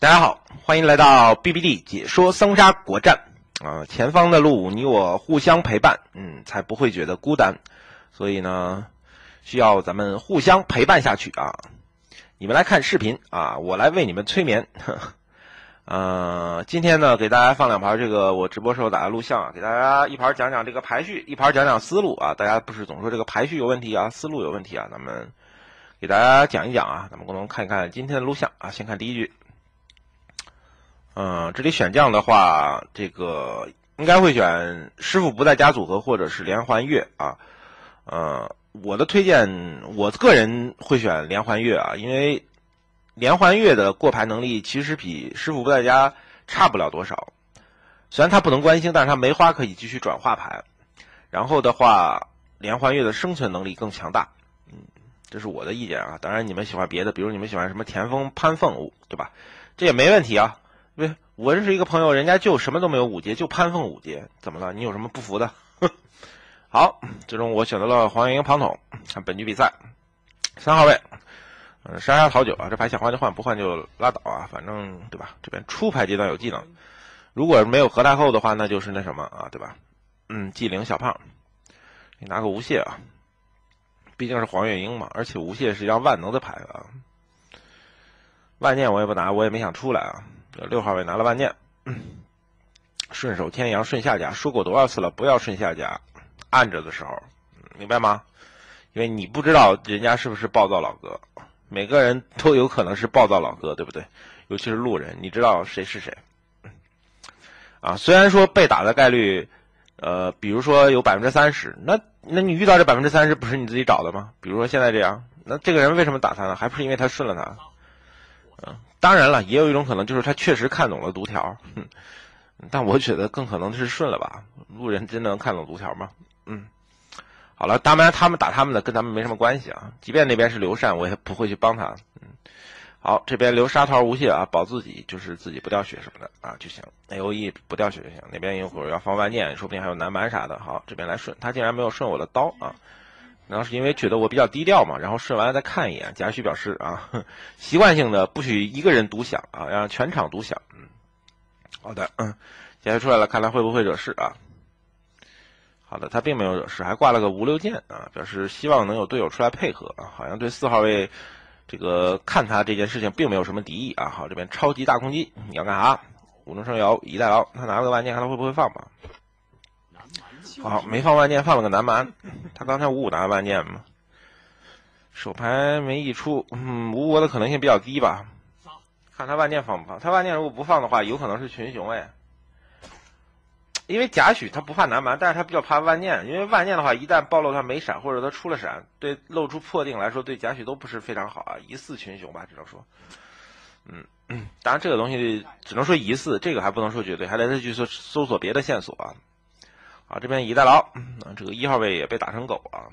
大家好，欢迎来到 BBD 解说桑沙国战啊！前方的路你我互相陪伴，嗯，才不会觉得孤单。所以呢，需要咱们互相陪伴下去啊！你们来看视频啊，我来为你们催眠。呃，今天呢，给大家放两盘这个我直播时候打的录像啊，给大家一盘讲讲这个排序，一盘讲讲思路啊。大家不是总说这个排序有问题啊，思路有问题啊？咱们给大家讲一讲啊，咱们共同看一看今天的录像啊。先看第一句。嗯，这里选将的话，这个应该会选师傅不在家组合或者是连环月啊。呃，我的推荐，我个人会选连环月啊，因为连环月的过牌能力其实比师傅不在家差不了多少。虽然他不能关心，但是他梅花可以继续转化牌。然后的话，连环月的生存能力更强大。嗯，这是我的意见啊。当然，你们喜欢别的，比如你们喜欢什么田丰、潘凤，对吧？这也没问题啊。对，我认识一个朋友，人家就什么都没有五阶，就潘凤五阶，怎么了？你有什么不服的？好，最终我选择了黄月英庞统。看本局比赛，三号位，嗯，杀杀桃九啊，这牌想换就换，不换就拉倒啊，反正对吧？这边出牌阶段有技能，如果没有何太后的话，那就是那什么啊，对吧？嗯，纪灵小胖，你拿个无懈啊，毕竟是黄月英嘛，而且无懈是一张万能的牌啊。万念我也不拿，我也没想出来啊。六号位拿了万念，顺手天阳顺下家，说过多少次了，不要顺下家，按着的时候，明白吗？因为你不知道人家是不是暴躁老哥，每个人都有可能是暴躁老哥，对不对？尤其是路人，你知道谁是谁？啊，虽然说被打的概率，呃，比如说有百分之三十，那那你遇到这百分之三十，不是你自己找的吗？比如说现在这样，那这个人为什么打他呢？还不是因为他顺了他？嗯。当然了，也有一种可能，就是他确实看懂了读条，但我觉得更可能是顺了吧。路人真的能看懂读条吗？嗯，好了，当然他们打他们的，跟咱们没什么关系啊。即便那边是刘禅，我也不会去帮他。嗯，好，这边留沙桃无懈啊，保自己就是自己不掉血什么的啊就行。A O E 不掉血就行。那边一会儿要放万箭，说不定还有南蛮啥的。好，这边来顺，他竟然没有顺我的刀啊。然后是因为觉得我比较低调嘛，然后顺完了再看一眼。贾诩表示啊，习惯性的不许一个人独享啊，要让全场独享。嗯，好的，嗯，贾诩出来了，看来会不会惹事啊？好的，他并没有惹事，还挂了个无六剑啊，表示希望能有队友出来配合啊。好像对四号位这个看他这件事情并没有什么敌意啊。好，这边超级大攻击，你要干啥？无中生有，一代劳，他拿了个万剑，看他会不会放吧。好，没放万剑，放了个南蛮。他刚才五五拿万剑嘛，手牌没溢出，嗯，五五的可能性比较低吧。看他万剑放不放？他万剑如果不放的话，有可能是群雄哎。因为贾诩他不怕南蛮，但是他比较怕万箭，因为万箭的话，一旦暴露他没闪，或者他出了闪，对露出破定来说，对贾诩都不是非常好啊，疑似群雄吧，只能说。嗯，当然这个东西只能说疑似，这个还不能说绝对，还得再去搜搜索别的线索啊。啊，这边一代劳，啊，这个一号位也被打成狗啊，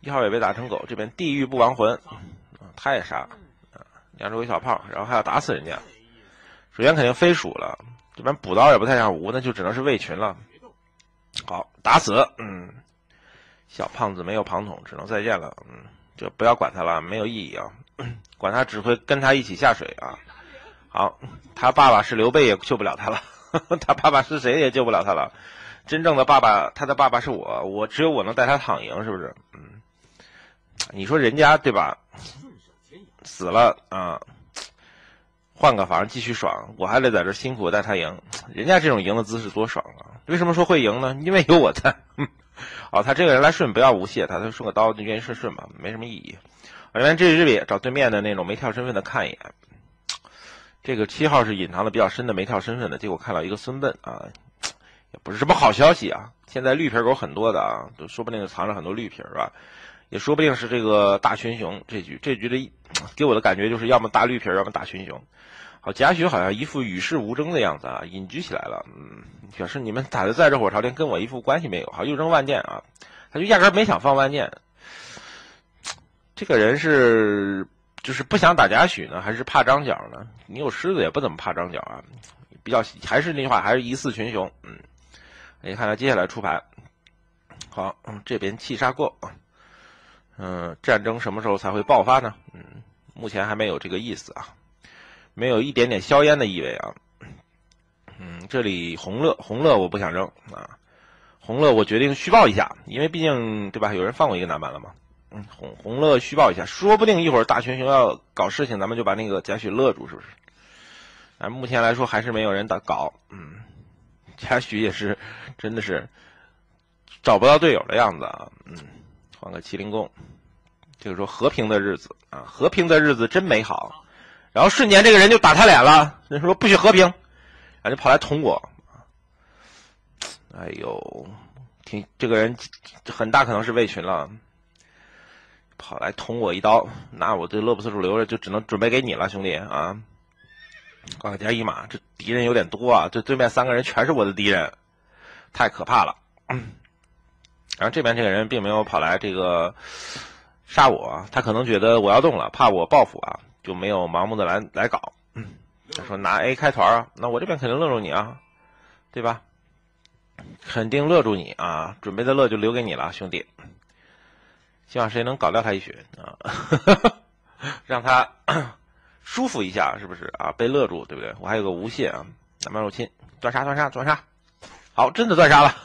一号位被打成狗，这边地狱不亡魂，啊，他也杀，啊，两只鬼小炮，然后还要打死人家，首先肯定飞鼠了，这边补刀也不太像无，那就只能是魏群了，好，打死，嗯，小胖子没有庞统，只能再见了，嗯，就不要管他了，没有意义啊，管他只会跟他一起下水啊，好，他爸爸是刘备也救不了他了。他爸爸是谁也救不了他了，真正的爸爸，他的爸爸是我，我只有我能带他躺赢，是不是？嗯，你说人家对吧？死了啊，换个房继续爽，我还得在这辛苦带他赢，人家这种赢的姿势多爽啊！为什么说会赢呢？因为有我在。哦，他这个人来顺不要无懈，他他顺个刀就愿意顺顺吧，没什么意义。我这边这支笔找对面的那种没跳身份的看一眼。这个七号是隐藏的比较深的没跳身份的，结果看到一个孙膑啊，也不是什么好消息啊。现在绿皮狗很多的啊，都说不定藏着很多绿皮是吧？也说不定是这个大群雄这局这局的给我的感觉就是要么大绿皮要么大群雄。好，贾诩好像一副与世无争的样子啊，隐居起来了，嗯，表示你们打的再热火朝天，跟我一副关系没有。好，又扔万箭啊，他就压根没想放万箭。这个人是。就是不想打贾诩呢，还是怕张角呢？你有狮子也不怎么怕张角啊，比较还是那句话，还是疑似群雄。嗯，你看他接下来出牌，好，这边气杀过，嗯，战争什么时候才会爆发呢？嗯，目前还没有这个意思啊。没有一点点硝烟的意味啊。嗯，这里红乐红乐我不想扔啊，红乐我决定虚报一下，因为毕竟对吧？有人放过一个南蛮了嘛。嗯，红红乐虚报一下，说不定一会儿大群雄要搞事情，咱们就把那个贾诩勒住，是不是？但目前来说还是没有人打搞。嗯，贾诩也是真的是找不到队友的样子啊。嗯，换个麒麟弓，就是说和平的日子啊，和平的日子真美好。然后瞬间这个人就打他脸了，人说不许和平，然后就跑来捅我。哎呦，挺这个人很大可能是魏群了。跑来捅我一刀，那我这乐不思蜀留着就只能准备给你了，兄弟啊！挂个加一码，这敌人有点多啊，这对面三个人全是我的敌人，太可怕了。然后这边这个人并没有跑来这个杀我，他可能觉得我要动了，怕我报复啊，就没有盲目的来来搞。他说拿 A 开团啊，那我这边肯定乐住你啊，对吧？肯定乐住你啊，准备的乐就留给你了，兄弟。希望谁能搞掉他一血啊，让他 舒服一下，是不是啊？被勒住，对不对？我还有个无懈啊，南蛮入侵，断杀，断杀，断杀，好，真的断杀了。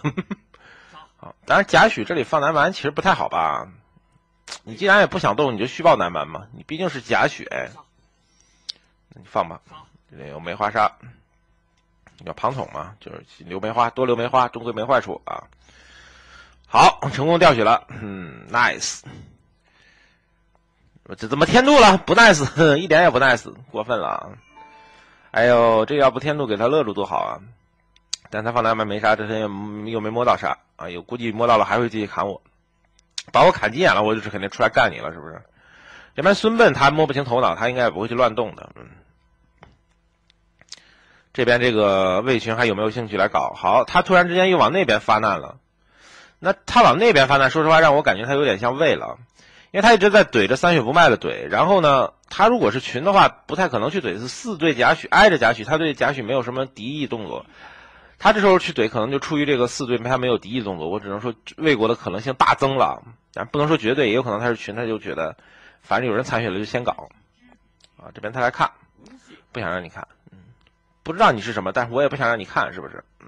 好，当然贾诩这里放南蛮其实不太好吧？你既然也不想动，你就虚报南蛮嘛。你毕竟是贾诩，那你放吧。这里有梅花杀，有庞统嘛，就是留梅花，多留梅花，终归没坏处啊。好，成功调取了，嗯，nice。这怎么天度了？不 nice，一点也不 nice，过分了啊。哎呦，这要不天度给他勒住多好啊！但他放南蛮没杀，这他又又没摸到啥啊，有估计摸到了还会继续砍我，把我砍急眼了，我就是肯定出来干你了，是不是？这边孙笨他摸不清头脑，他应该也不会去乱动的，嗯。这边这个魏群还有没有兴趣来搞？好，他突然之间又往那边发难了。那他往那边发难，说实话让我感觉他有点像魏了，因为他一直在怼着三血不卖的怼。然后呢，他如果是群的话，不太可能去怼。是四对贾诩挨着贾诩，他对贾诩没有什么敌意动作。他这时候去怼，可能就出于这个四对他没有敌意动作。我只能说魏国的可能性大增了，但不能说绝对，也有可能他是群，他就觉得反正有人残血了就先搞。啊，这边他来看，不想让你看，嗯，不知道你是什么，但是我也不想让你看，是不是？嗯。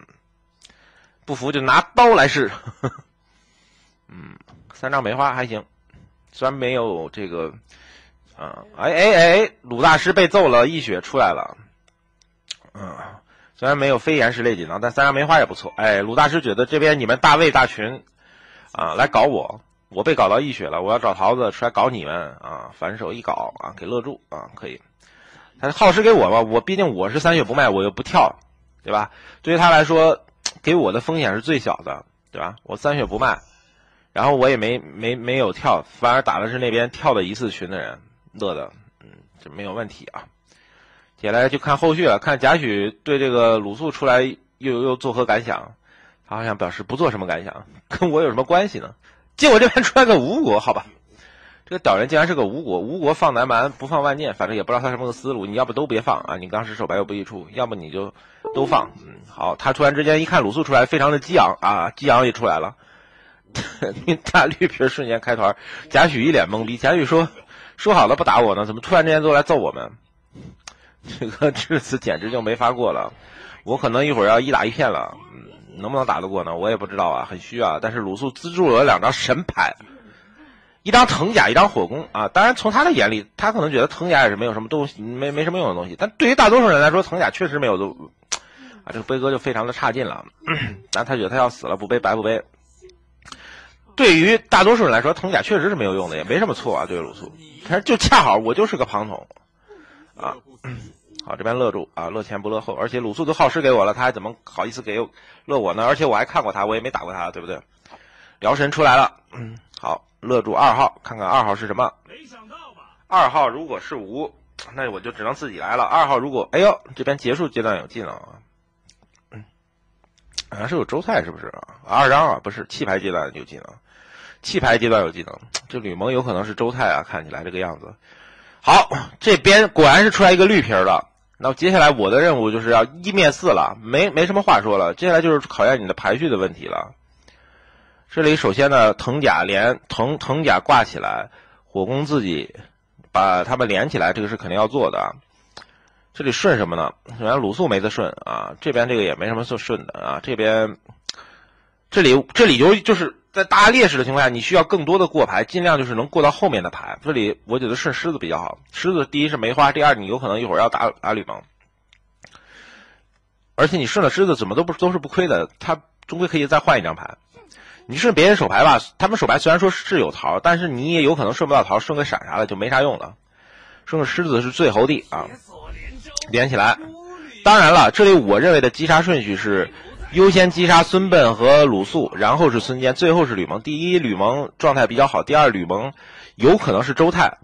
不服就拿刀来试，嗯，三张梅花还行，虽然没有这个，啊，哎哎哎，鲁大师被揍了，一血出来了，嗯，虽然没有飞檐式类锦囊，但三张梅花也不错。哎，鲁大师觉得这边你们大魏大群，啊，来搞我，我被搞到一血了，我要找桃子出来搞你们啊，反手一搞啊，给勒住啊，可以。他耗时给我吧，我毕竟我是三血不卖，我又不跳，对吧？对于他来说。给我的风险是最小的，对吧？我三血不卖，然后我也没没没有跳，反而打的是那边跳的一次群的人，乐的，嗯，这没有问题啊。接下来就看后续了，看贾诩对这个鲁肃出来又又作何感想？他好像表示不做什么感想，跟我有什么关系呢？结果这边出来个吴国，好吧。这个屌人竟然是个吴国，吴国放南蛮不放万箭，反正也不知道他什么个思路。你要不都别放啊，你当时手白又不易出；要不你就都放。嗯，好，他突然之间一看鲁肃出来，非常的激昂啊，激昂也出来了。大绿皮瞬间开团，贾诩一脸懵逼。贾诩说：“说好了不打我呢，怎么突然之间都来揍我们？” 这个这次简直就没法过了。我可能一会儿要一打一片了，嗯，能不能打得过呢？我也不知道啊，很虚啊。但是鲁肃资助了两张神牌。一张藤甲，一张火攻啊！当然，从他的眼里，他可能觉得藤甲也是没有什么东西，没没什么用的东西。但对于大多数人来说，藤甲确实没有都啊，这个悲歌就非常的差劲了。但他觉得他要死了，不背白不背。对于大多数人来说，藤甲确实是没有用的，也没什么错啊。对鲁肃，他就恰好我就是个庞统啊。好，这边乐住啊，乐前不乐后，而且鲁肃都耗尸给我了，他还怎么好意思给乐我呢？而且我还看过他，我也没打过他，对不对？辽神出来了，嗯，好。勒住二号，看看二号是什么？没想到吧？二号如果是无，那我就只能自己来了。二号如果，哎呦，这边结束阶段有技能啊，嗯，好像是有周泰是不是啊？二张啊，不是弃牌阶段有技能，弃牌阶段有技能，这吕蒙有可能是周泰啊，看起来这个样子。好，这边果然是出来一个绿皮的，那接下来我的任务就是要一灭四了，没没什么话说了，接下来就是考验你的排序的问题了。这里首先呢，藤甲连藤藤甲挂起来，火攻自己把他们连起来，这个是肯定要做的。这里顺什么呢？首先鲁肃没得顺啊，这边这个也没什么顺顺的啊，这边这里这里就就是在大劣势的情况下，你需要更多的过牌，尽量就是能过到后面的牌。这里我觉得顺狮子比较好，狮子第一是梅花，第二你有可能一会儿要打打吕蒙，而且你顺了狮子怎么都不都是不亏的，他终归可以再换一张牌。你顺别人手牌吧，他们手牌虽然说是有桃，但是你也有可能顺不到桃，顺个闪啥的就没啥用了。顺个狮子是最猴地啊，连起来。当然了，这里我认为的击杀顺序是优先击杀孙膑和鲁肃，然后是孙坚，最后是吕蒙。第一，吕蒙状态比较好；第二，吕蒙有可能是周泰，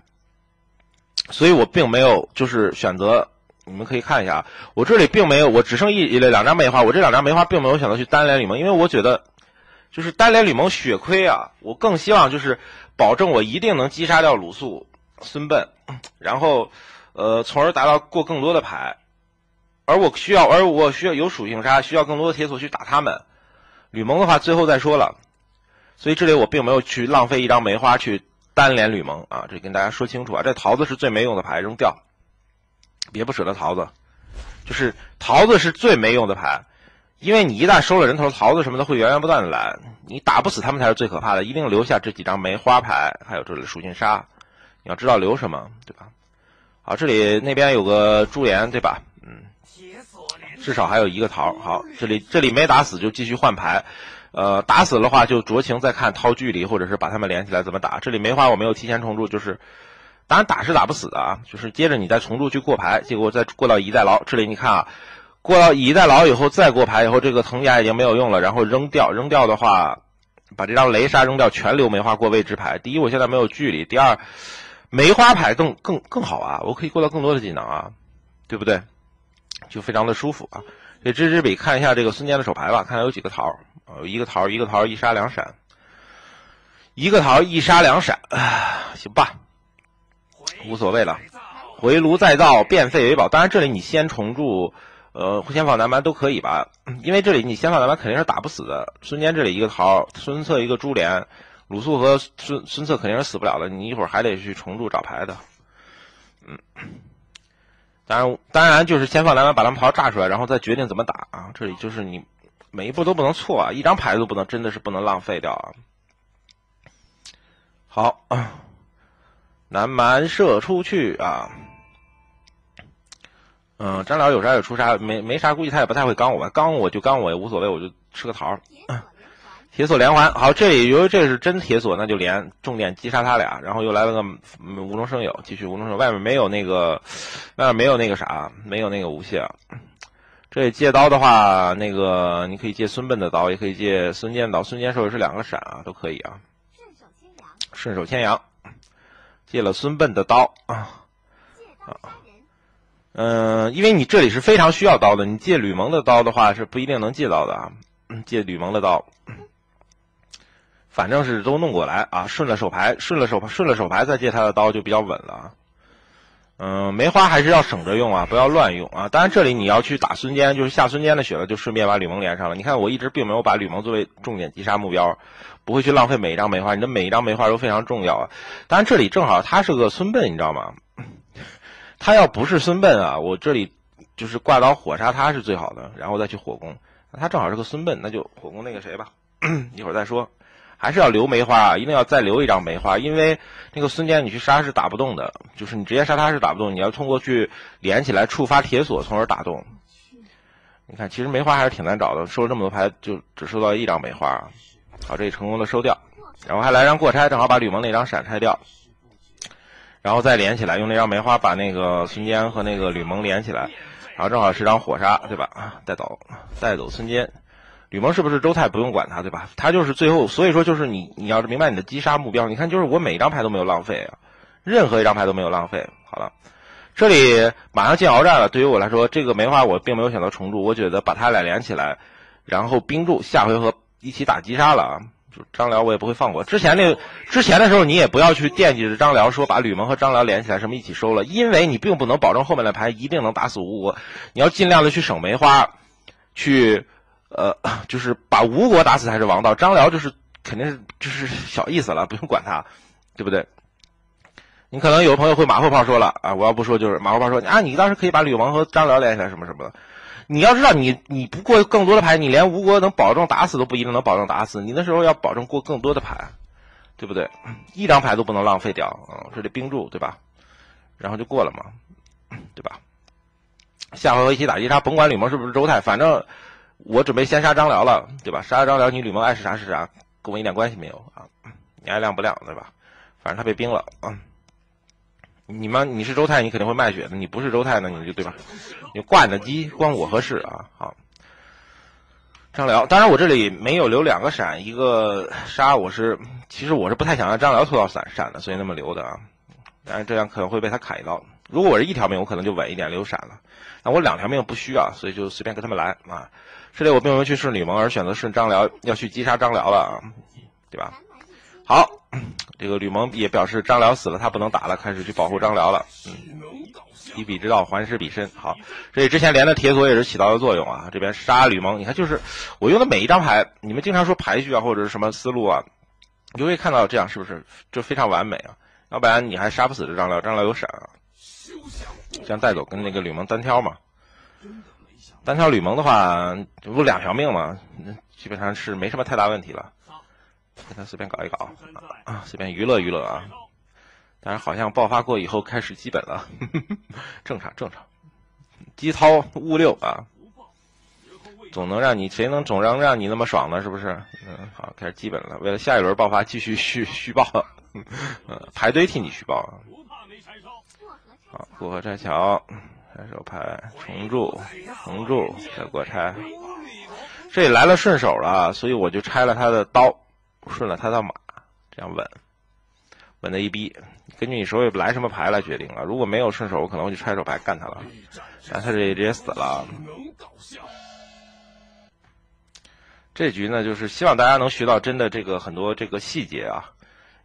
所以我并没有就是选择。你们可以看一下啊，我这里并没有，我只剩一两张梅花，我这两张梅花并没有选择去单连吕蒙，因为我觉得。就是单连吕蒙血亏啊！我更希望就是保证我一定能击杀掉鲁肃、孙笨，然后，呃，从而达到过更多的牌。而我需要，而我需要有属性杀，需要更多的铁索去打他们。吕蒙的话，最后再说了。所以这里我并没有去浪费一张梅花去单连吕蒙啊！这跟大家说清楚啊！这桃子是最没用的牌，扔掉，别不舍得桃子。就是桃子是最没用的牌。因为你一旦收了人头，桃子什么的会源源不断的来，你打不死他们才是最可怕的。一定留下这几张梅花牌，还有这里的属性杀，你要知道留什么，对吧？好，这里那边有个珠帘，对吧？嗯，至少还有一个桃。好，这里这里没打死就继续换牌，呃，打死的话就酌情再看掏距离，或者是把他们连起来怎么打。这里梅花我没有提前重铸，就是当然打是打不死的啊，就是接着你再重铸去过牌，结果再过到一代牢。这里你看啊。过到乙代劳以后，再过牌以后，这个藤甲已经没有用了，然后扔掉。扔掉的话，把这张雷杀扔掉，全留梅花过未知牌。第一，我现在没有距离；第二，梅花牌更更更好啊，我可以过到更多的技能啊，对不对？就非常的舒服啊。这支支笔看一下这个孙坚的手牌吧，看看有几个桃儿有一个桃儿一个桃儿一杀两闪，一个桃儿一杀两闪，行吧，无所谓了。回炉再造，变废为宝。当然，这里你先重铸。呃，先放南蛮都可以吧，因为这里你先放南蛮肯定是打不死的。孙坚这里一个桃，孙策一个珠帘，鲁肃和孙孙策肯定是死不了的。你一会儿还得去重铸找牌的。嗯，当然当然就是先放南蛮把他们桃炸出来，然后再决定怎么打啊。这里就是你每一步都不能错啊，一张牌都不能真的是不能浪费掉啊。好，南蛮射出去啊。嗯，张辽有啥就出啥，没没啥，估计他也不太会刚我吧。刚我就刚我也无所谓，我就吃个桃。铁索连环，好，这里由于这是真铁索，那就连重点击杀他俩。然后又来了个无中生有，继续无中生有。外面没有那个，外面没有那个啥，没有那个武器。这里借刀的话，那个你可以借孙笨的刀，也可以借孙坚刀。孙坚手里是两个闪啊，都可以啊。顺手牵羊，借了孙笨的刀啊啊。嗯，因为你这里是非常需要刀的，你借吕蒙的刀的话是不一定能借到的啊。借吕蒙的刀，反正是都弄过来啊，顺了手牌，顺了手牌，顺了手牌再借他的刀就比较稳了啊。嗯，梅花还是要省着用啊，不要乱用啊。当然，这里你要去打孙坚，就是下孙坚的血了，就顺便把吕蒙连上了。你看，我一直并没有把吕蒙作为重点击杀目标，不会去浪费每一张梅花，你的每一张梅花都非常重要啊。当然，这里正好他是个孙膑，你知道吗？他要不是孙膑啊，我这里就是挂刀火杀他是最好的，然后再去火攻。那他正好是个孙膑，那就火攻那个谁吧，一会儿再说。还是要留梅花啊，一定要再留一张梅花，因为那个孙坚你去杀是打不动的，就是你直接杀他是打不动，你要通过去连起来触发铁索，从而打动。你看，其实梅花还是挺难找的，收了这么多牌就只收到一张梅花。好，这里成功的收掉，然后还来张过拆，正好把吕蒙那张闪拆掉。然后再连起来，用那张梅花把那个孙坚和那个吕蒙连起来，然后正好是张火杀，对吧？带走，带走孙坚，吕蒙是不是周泰不用管他，对吧？他就是最后，所以说就是你，你要是明白你的击杀目标，你看就是我每一张牌都没有浪费啊，任何一张牌都没有浪费。好了，这里马上进鏖战了，对于我来说，这个梅花我并没有选择重铸，我觉得把他俩连起来，然后冰柱，下回合一起打击杀了啊。就张辽，我也不会放过。之前那之前的时候，你也不要去惦记着张辽，说把吕蒙和张辽连起来，什么一起收了，因为你并不能保证后面的牌一定能打死吴国。你要尽量的去省梅花，去呃，就是把吴国打死才是王道。张辽就是肯定是就是小意思了，不用管他，对不对？你可能有朋友会马后炮说了啊，我要不说就是马后炮说啊，你当时可以把吕蒙和张辽连起来什么什么的。你要知道，你你不过更多的牌，你连吴国能保证打死都不一定能保证打死。你那时候要保证过更多的牌，对不对？一张牌都不能浪费掉啊，这得冰住，对吧？然后就过了嘛，对吧？下回合一起打击杀，甭管吕蒙是不是周泰，反正我准备先杀张辽了，对吧？杀了张辽，你吕蒙爱是啥是啥，跟我一点关系没有啊？你爱亮不亮，对吧？反正他被冰了啊。你们你是周泰，你肯定会卖血的；你不是周泰呢，你就对吧？你挂你的鸡，关我何事啊？好，张辽，当然我这里没有留两个闪，一个杀，我是其实我是不太想让张辽拖到闪闪的，所以那么留的啊。但是这样可能会被他砍一刀。如果我是一条命，我可能就稳一点留闪了。那我两条命不需要，所以就随便跟他们来啊。这里我并没有去顺吕蒙，而选择顺张辽，要去击杀张辽了啊，对吧？好，这个吕蒙也表示张辽死了，他不能打了，开始去保护张辽了。嗯，以彼之道还施彼身。好，这里之前连的铁索也是起到了作用啊。这边杀吕蒙，你看就是我用的每一张牌，你们经常说排序啊或者是什么思路啊，你就会看到这样是不是就非常完美啊？要不然你还杀不死这张辽，张辽有闪啊。这样带走跟那个吕蒙单挑嘛？单挑吕蒙的话，这不两条命嘛？基本上是没什么太大问题了。给他随便搞一搞啊，随便娱乐娱乐啊！但是好像爆发过以后开始基本了，正 常正常。基操物六啊，总能让你谁能总让让你那么爽呢？是不是？嗯，好，开始基本了。为了下一轮爆发，继续 续续爆，嗯，排队替你续爆啊！好，过河拆桥，开手牌重铸重铸再过拆，这里来了顺手了，所以我就拆了他的刀。顺了他的马，这样稳，稳的一逼。根据你手里来什么牌来决定了。如果没有顺手，我可能会去拆手牌干他了。然后他这直接死了。这局呢，就是希望大家能学到真的这个很多这个细节啊。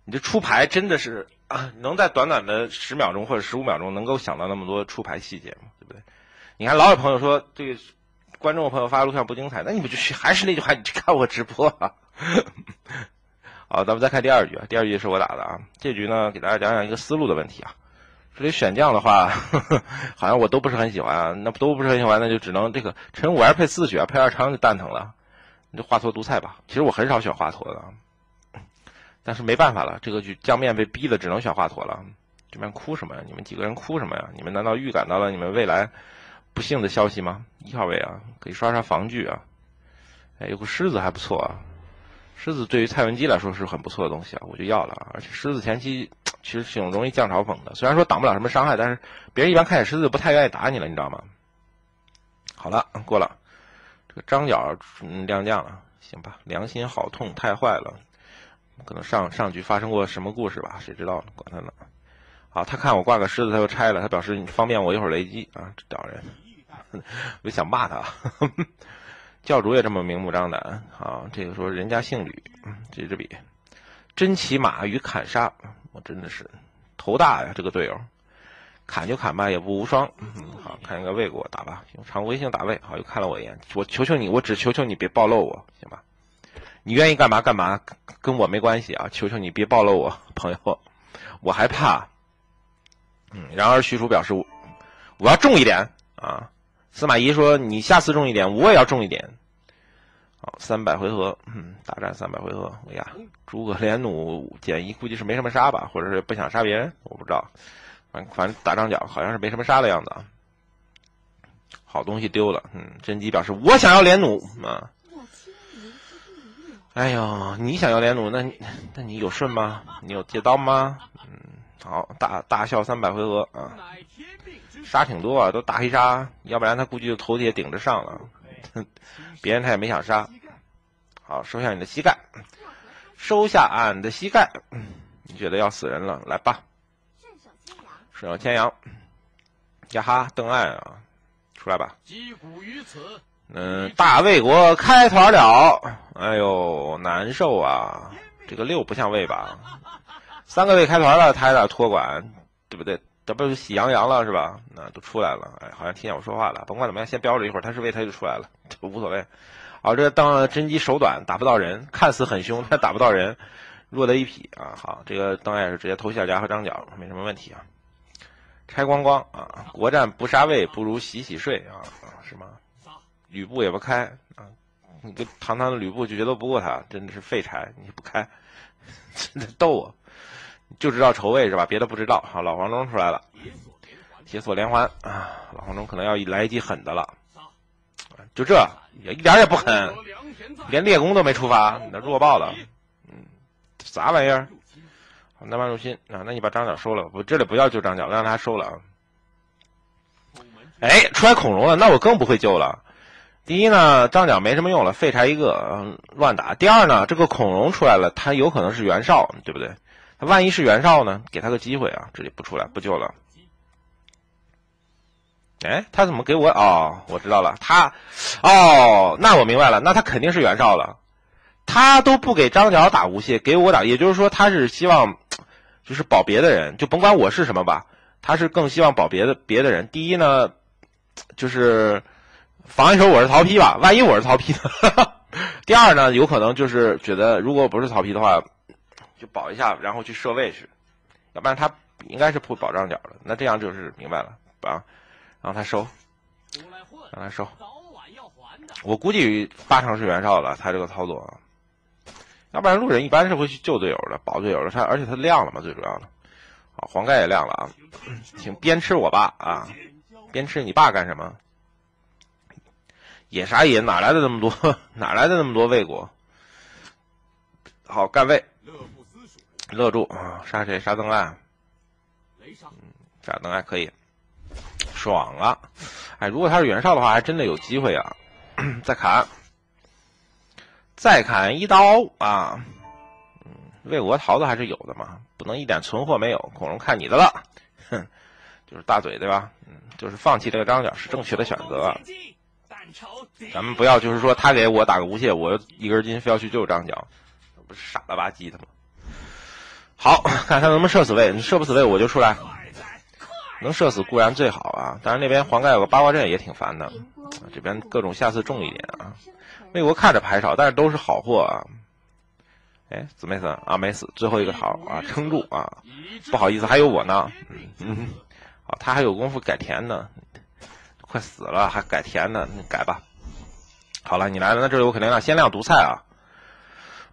你这出牌真的是啊，能在短短的十秒钟或者十五秒钟能够想到那么多出牌细节吗？对不对？你看老有朋友说这个观众朋友发录像不精彩，那你不就还是那句话，你去看我直播啊。好，咱们再看第二局啊。第二局是我打的啊。这局呢，给大家讲讲一个思路的问题啊。这里选将的话，好像我都不是很喜欢啊。那都不是很喜欢，那就只能这个陈五还是配四血，配二长就蛋疼了。你就华佗独菜吧。其实我很少选华佗的，但是没办法了，这个局江面被逼的只能选华佗了。这边哭什么呀？你们几个人哭什么呀？你们难道预感到了你们未来不幸的消息吗？一号位啊，可以刷刷防具啊。哎，有个狮子还不错啊。狮子对于蔡文姬来说是很不错的东西啊，我就要了啊！而且狮子前期其实挺容易降嘲讽的，虽然说挡不了什么伤害，但是别人一般看见狮子不太愿意打你了，你知道吗？好了，过了，这个张角嗯亮将了，行吧？良心好痛，太坏了，可能上上局发生过什么故事吧？谁知道呢？管他呢！好，他看我挂个狮子，他又拆了，他表示你方便我一会儿雷击啊！这屌人，我就想骂他。教主也这么明目张胆啊！这个说人家姓吕，这支笔，真骑马与砍杀，我真的是头大呀！这个队友，砍就砍吧，也不无双。嗯，好看一个魏给我打吧，用常规性打魏。好，又看了我一眼，我求求你，我只求求你别暴露我，行吧？你愿意干嘛干嘛，跟我没关系啊！求求你别暴露我，朋友，我害怕。嗯，然而徐楚表示我要重一点啊！司马懿说：“你下次重一点，我也要重一点。”好，三百回合，嗯，大战三百回合。哎呀，诸葛连弩减一，估计是没什么杀吧，或者是不想杀别人，我不知道。反反正打张角，好像是没什么杀的样子啊。好东西丢了，嗯，甄姬表示我想要连弩啊。哎呦，你想要连弩，那你那你有顺吗？你有借刀吗？嗯，好，大大笑三百回合啊。杀挺多啊，都大黑杀，要不然他估计就头铁顶着上了。别人他也没想杀。好，收下你的膝盖，收下俺的膝盖。你觉得要死人了？来吧。顺手牵羊。呀哈，邓艾啊，出来吧。击鼓于此嗯，大魏国开团了。哎呦，难受啊！这个六不像魏吧？三个魏开团了，他还在托管，对不对？这不是喜羊羊了是吧？那都出来了，哎，好像听见我说话了。甭管怎么样，先标着一会儿，他是魏，他就出来了，这无所谓。好，这当甄姬手短，打不到人，看似很凶，但打不到人。弱的一匹啊！好，这个邓艾是直接偷下家和张角，没什么问题啊。拆光光啊！国战不杀魏，不如洗洗睡啊！是吗？吕布也不开啊！你这堂堂的吕布就觉得不过他，真的是废柴！你不开，真的逗我，就知道筹备是吧？别的不知道。好，老黄忠出来了，铁锁连环啊！老黄忠可能要来一记狠的了，就这也一点也不狠，连猎弓都没触发，那弱爆了，嗯，啥玩意儿？南蛮入侵啊，那你把张角收了吧，我这里不要救张角，让他收了啊。哎，出来孔融了，那我更不会救了。第一呢，张角没什么用了，废柴一个，乱打。第二呢，这个孔融出来了，他有可能是袁绍，对不对？他万一是袁绍呢？给他个机会啊，这里不出来不救了。哎，他怎么给我？哦，我知道了，他，哦，那我明白了，那他肯定是袁绍了。他都不给张角打无懈，给我打，也就是说他是希望，就是保别的人，就甭管我是什么吧，他是更希望保别的别的人。第一呢，就是防一手我是曹丕吧，万一我是曹丕呢？第二呢，有可能就是觉得如果不是曹丕的话，就保一下，然后去设位去，要不然他应该是不保障角的。那这样就是明白了啊，让他收，让他收。我估计八成是袁绍了，他这个操作。要不然路人一般是会去救队友的，保队友的。他而且他亮了嘛，最主要的，啊，黄盖也亮了啊，请鞭笞我爸啊，鞭笞你爸干什么？野啥野？哪来的那么多？哪来的那么多魏国？好干魏，勒住啊！杀谁？杀邓艾。嗯杀邓艾可以，爽了。哎，如果他是袁绍的话，还真的有机会啊！再砍。再砍一刀啊！嗯，魏国桃子还是有的嘛，不能一点存货没有。孔融看你的了，哼，就是大嘴对吧？嗯，就是放弃这个张角是正确的选择。咱们不要就是说他给我打个无懈，我一根筋非要去救张角，不是傻了吧唧的吗？好 看他能不能射死魏，你射不死魏我就出来。能射死固然最好啊，但是那边黄盖有个八卦阵也挺烦的，这边各种下次重一点啊。魏国看着牌少，但是都是好货啊！哎，死没死啊？没死，最后一个桃啊，撑住啊！不好意思，还有我呢。嗯，好，他还有功夫改田呢，快死了还改田呢，改吧。好了，你来了，那这里我肯定要先亮毒菜啊！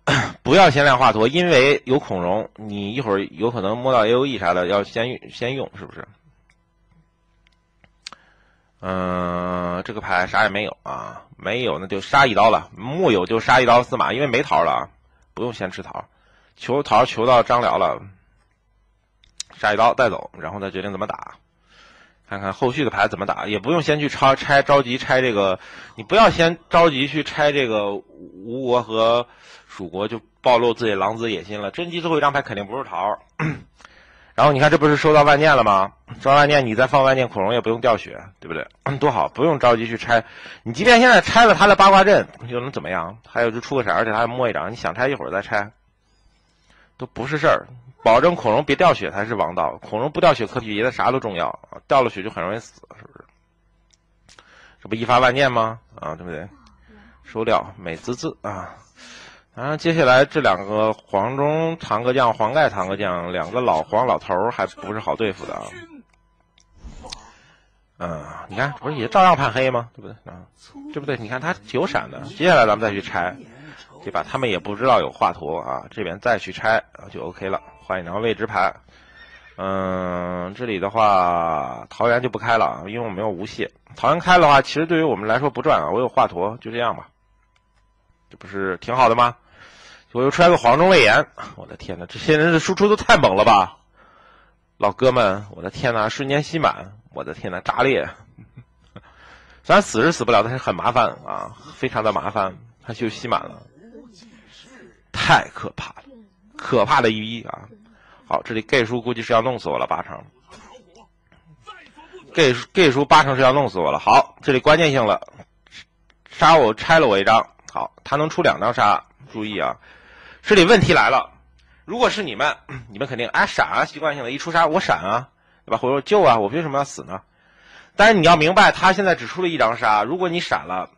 不要先亮华佗，因为有孔融，你一会儿有可能摸到 A O E 啥的，要先先用，是不是？嗯，这个牌啥也没有啊，没有那就杀一刀了。木有就杀一刀司马，因为没桃了，不用先吃桃，求桃求到张辽了，杀一刀带走，然后再决定怎么打，看看后续的牌怎么打，也不用先去抄拆着急拆这个，你不要先着急去拆这个吴国和蜀国，就暴露自己狼子野心了。甄姬最后一张牌肯定不是桃。然后你看，这不是收到万念了吗？收到万念，你再放万念，孔融也不用掉血，对不对？多好，不用着急去拆。你即便现在拆了他的八卦阵，又能怎么样？还有就出个色，而且他还摸一张，你想拆一会儿再拆，都不是事儿。保证孔融别掉血才是王道。孔融不掉血，可比别的啥都重要。掉了血就很容易死，是不是？这不一发万念吗？啊，对不对？收掉，美滋滋啊！然后接下来这两个黄忠堂哥将、黄盖堂哥将，两个老黄老头儿还不是好对付的啊。嗯，你看不是也照样判黑吗？对不对啊？对不对？你看他有闪的。接下来咱们再去拆，对吧？他们也不知道有华佗啊，这边再去拆就 OK 了。换一张未知牌。嗯，这里的话桃园就不开了啊，因为我没有无懈。桃园开的话，其实对于我们来说不赚啊。我有华佗，就这样吧。这不是挺好的吗？我又出来个黄忠魏延，我的天哪，这些人的输出都太猛了吧！老哥们，我的天哪，瞬间吸满，我的天哪，炸裂！虽然死是死不了，但是很麻烦啊，非常的麻烦，他就吸满了，太可怕了，可怕的一逼啊！好，这里 gay 叔估计是要弄死我了，八成。gay gay 叔八成是要弄死我了。好，这里关键性了，杀我拆了我一张，好，他能出两张杀，注意啊！这里问题来了，如果是你们，你们肯定哎闪啊，习惯性的一出杀我闪啊，对吧？或者说救啊，我为什么要死呢？但是你要明白，他现在只出了一张杀，如果你闪了，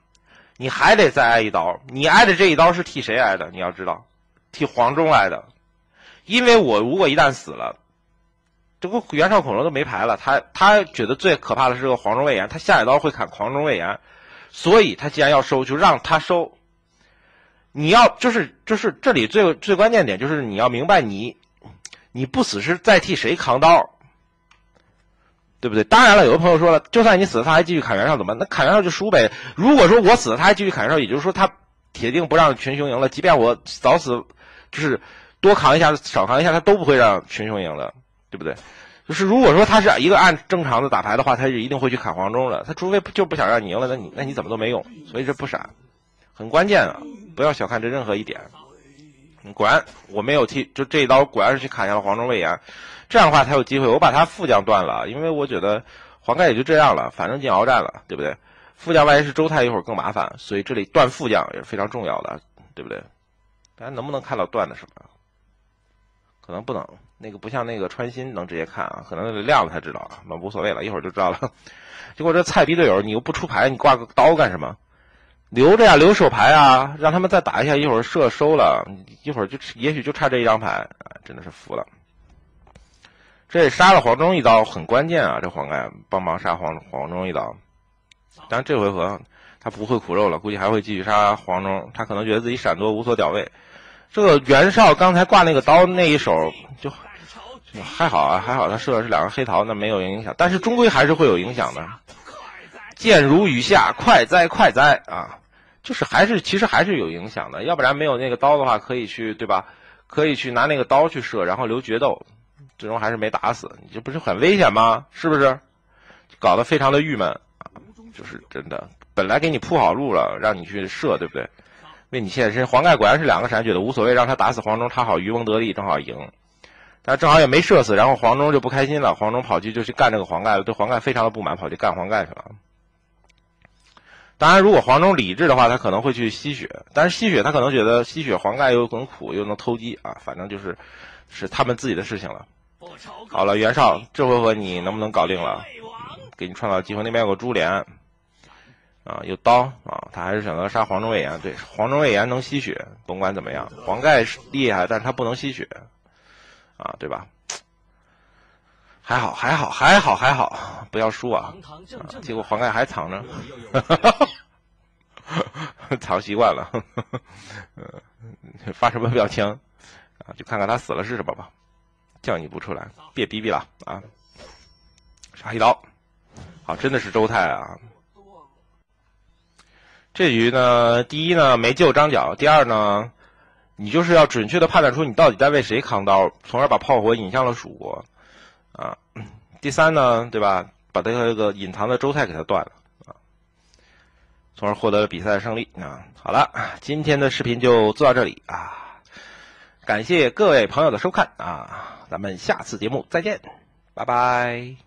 你还得再挨一刀，你挨的这一刀是替谁挨的？你要知道，替黄忠挨的，因为我如果一旦死了，这不袁绍、孔融都没牌了，他他觉得最可怕的是个黄忠、魏延，他下一刀会砍黄忠、魏延，所以他既然要收，就让他收。你要就是就是这里最最关键点就是你要明白你你不死是在替谁扛刀，对不对？当然了，有的朋友说了，就算你死了，他还继续砍袁绍怎么？那砍袁绍就输呗。如果说我死了，他还继续砍袁绍，也就是说他铁定不让群雄赢了。即便我早死，就是多扛一下少扛一下，他都不会让群雄赢的，对不对？就是如果说他是一个按正常的打牌的话，他是一定会去砍黄忠的。他除非就不想让你赢了，那你那你怎么都没用。所以这不傻，很关键啊。不要小看这任何一点，果然我没有替，就这一刀果然是去砍下了黄忠魏延，这样的话才有机会。我把他副将断了，因为我觉得黄盖也就这样了，反正进鏖战了，对不对？副将万一是周泰，一会儿更麻烦，所以这里断副将也是非常重要的，对不对？大家能不能看到断的什么？可能不能，那个不像那个穿心能直接看啊，可能亮了才知道啊，那无所谓了，一会儿就知道了。结果这菜逼队友，你又不出牌，你挂个刀干什么？留着呀，留手牌啊，让他们再打一下，一会儿射收了，一会儿就也许就差这一张牌，真的是服了。这杀了黄忠一刀，很关键啊！这黄盖帮忙杀黄黄忠一刀，但是这回合他不会苦肉了，估计还会继续杀黄忠。他可能觉得自己闪躲无所屌位。这个袁绍刚才挂那个刀那一手就还好啊，还好他射的是两个黑桃，那没有影响，但是终归还是会有影响的。箭如雨下，快哉快哉啊！就是还是其实还是有影响的，要不然没有那个刀的话，可以去对吧？可以去拿那个刀去射，然后留决斗，最终还是没打死，你这不是很危险吗？是不是？搞得非常的郁闷啊！就是真的，本来给你铺好路了，让你去射，对不对？为你献身，黄盖果然是两个闪，觉得无所谓，让他打死黄忠，他好渔翁得利，正好赢。但正好也没射死，然后黄忠就不开心了，黄忠跑去就去干这个黄盖了，对黄盖非常的不满，跑去干黄盖去了。当然，如果黄忠理智的话，他可能会去吸血。但是吸血，他可能觉得吸血黄盖又很苦，又能偷鸡啊，反正就是是他们自己的事情了。好了，袁绍，这回合你能不能搞定了？给你创造机会。那边有个珠帘啊，有刀啊，他还是选择杀黄忠魏延。对，黄忠魏延能吸血，甭管怎么样，黄盖是厉害，但是他不能吸血啊，对吧？还好，还好，还好，还好，不要输啊！结果黄盖还藏着，藏习惯了，发什么表情啊？就看看他死了是什么吧。叫你不出来，别逼逼了啊！杀一刀，好，真的是周泰啊！这局呢，第一呢没救张角，第二呢，你就是要准确的判断出你到底在为谁扛刀，从而把炮火引向了蜀国。第三呢，对吧？把这个这个隐藏的周泰给他断了啊，从而获得了比赛的胜利啊。好了，今天的视频就做到这里啊，感谢各位朋友的收看啊，咱们下次节目再见，拜拜。